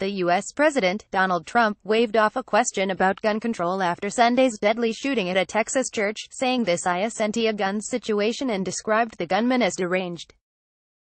The U.S. President, Donald Trump, waved off a question about gun control after Sunday's deadly shooting at a Texas church, saying this is a gun situation and described the gunman as deranged.